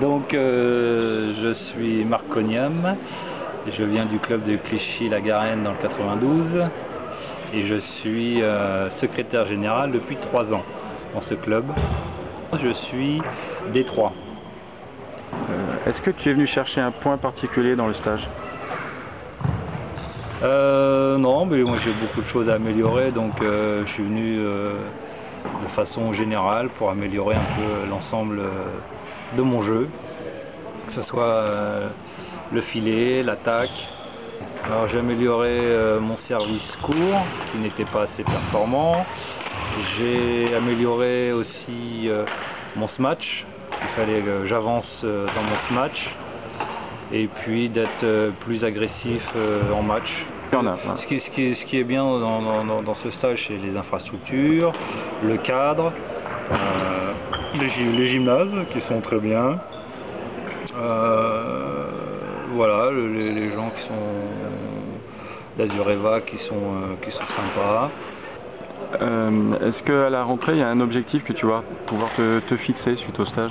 Donc, euh, je suis Marc Cognam, je viens du club de Clichy-la-Garenne dans le 92 et je suis euh, secrétaire général depuis trois ans dans ce club. Je suis Détroit. Euh, Est-ce que tu es venu chercher un point particulier dans le stage? Euh, non, mais moi j'ai beaucoup de choses à améliorer, donc je suis venu de façon générale pour améliorer un peu l'ensemble de mon jeu, que ce soit euh, le filet, l'attaque. Alors j'ai amélioré euh, mon service court, qui n'était pas assez performant. J'ai amélioré aussi euh, mon smash, il fallait que j'avance dans mon smash et puis d'être plus agressif en match. Hein. Ce qui, ce qui est, ce qui est bien dans, dans- dans- dans ce stage, c'est les infrastructures, le cadre, euh, les, les gymnases qui sont très bien. Euh, voilà, le- les, les gens qui sont d'Azureva qui sont, euh, qui sont sympas. Euh, Est-ce qu'à la rentrée, il y a un objectif que tu vas pouvoir te, te fixer suite au stage?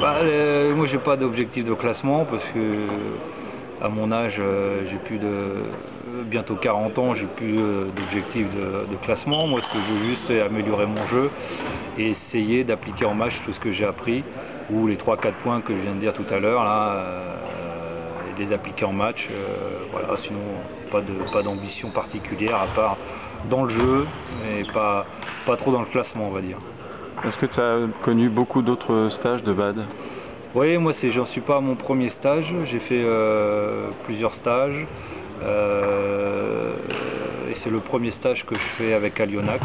Bah, euh, moi, j'ai pas d'objectif de classement parce que à mon âge, euh, j'ai plus de bientôt 40 ans, j'ai plus euh, d'objectif de, classement. Moi, ce que je veux juste, c'est améliorer mon jeu et essayer d'appliquer en match tout ce que j'ai appris ou les 3-4 points que je viens de dire tout à l'heure là, euh, et les appliquer en match. voilà, sinon pas de pas d'ambition particulière à part dans le jeu et pas pas trop dans le classement, on va dire. Est-ce que tu as connu beaucoup d'autres stages de BAD? Oui, moi j'en suis pas à mon premier stage, j'ai fait euh, plusieurs stages. Euh, et c'est le premier stage que je fais avec Alionax.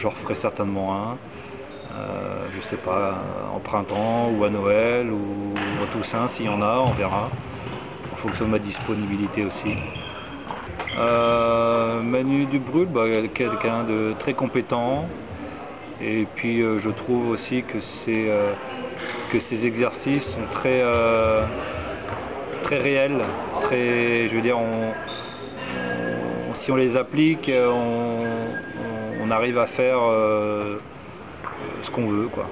J'en referai certainement un, euh, je sais pas, en printemps ou à Noël ou à Toussaint s'il y en a, on verra, en fonction de ma disponibilité aussi. Manu Dubrul, bah, quelqu'un de très compétent, et puis je trouve aussi que c'est que ces exercices sont très euh, très réels, très je veux dire on, si on les applique on, on- on arrive à faire euh, ce qu'on veut quoi.